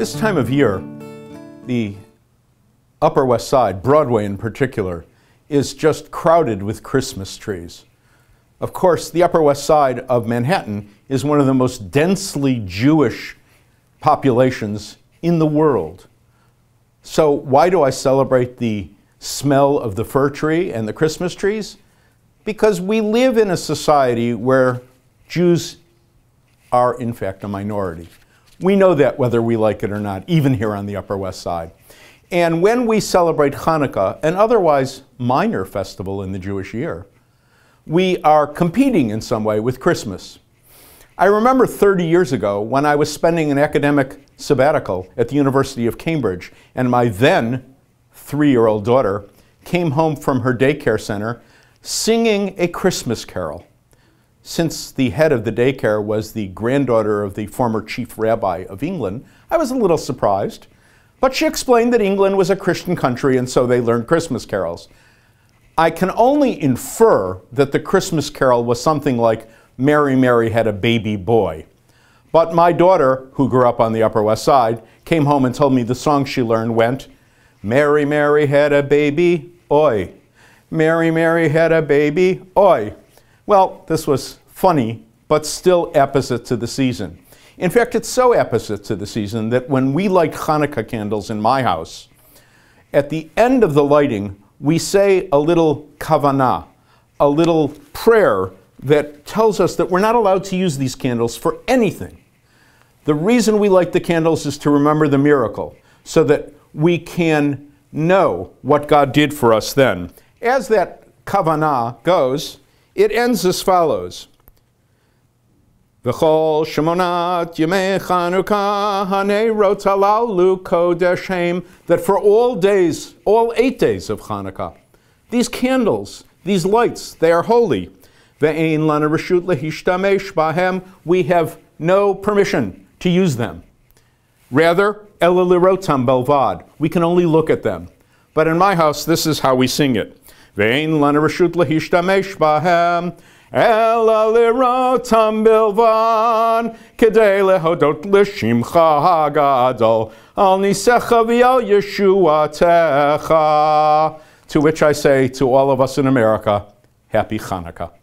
this time of year, the Upper West Side, Broadway in particular, is just crowded with Christmas trees. Of course, the Upper West Side of Manhattan is one of the most densely Jewish populations in the world. So, why do I celebrate the smell of the fir tree and the Christmas trees? Because we live in a society where Jews are, in fact, a minority. We know that whether we like it or not, even here on the Upper West Side. And when we celebrate Hanukkah, an otherwise minor festival in the Jewish year, we are competing in some way with Christmas. I remember 30 years ago when I was spending an academic sabbatical at the University of Cambridge, and my then three year old daughter came home from her daycare center singing a Christmas carol. Since the head of the daycare was the granddaughter of the former chief rabbi of England, I was a little surprised. But she explained that England was a Christian country and so they learned Christmas carols. I can only infer that the Christmas carol was something like Mary, Mary had a baby boy. But my daughter, who grew up on the Upper West Side, came home and told me the song she learned went, Mary, Mary had a baby, oi. Mary, Mary had a baby, oi. Well, this was funny, but still apposite to the season. In fact, it's so apposite to the season that when we light Hanukkah candles in my house, at the end of the lighting, we say a little kavanah, a little prayer that tells us that we're not allowed to use these candles for anything. The reason we light the candles is to remember the miracle, so that we can know what God did for us then. As that kavanah goes, it ends as follows. V'chol shemonat yemei Chanukah hanerot halalu kodesh that for all days, all eight days of Hanukkah, these candles, these lights, they are holy. Ve'ein lana reshut lehishtamesh bahem, we have no permission to use them. Rather, ela lirotam belvad, we can only look at them. But in my house, this is how we sing it. Ve'ein lana reshut lehishtamesh bahem, אלא לראותם בלבד, כדי להודות לשמך הגדול, על ניסך ועל ישועתך. To which I say to all of us in America, Happy Hanukkah.